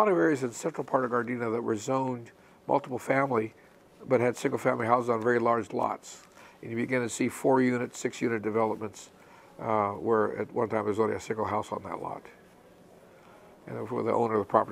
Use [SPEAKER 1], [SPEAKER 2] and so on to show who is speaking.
[SPEAKER 1] lot of areas in central part of Gardena that were zoned multiple family, but had single family houses on very large lots. And you begin to see four unit, six unit developments uh, where at one time there was only a single house on that lot. And therefore the owner of the property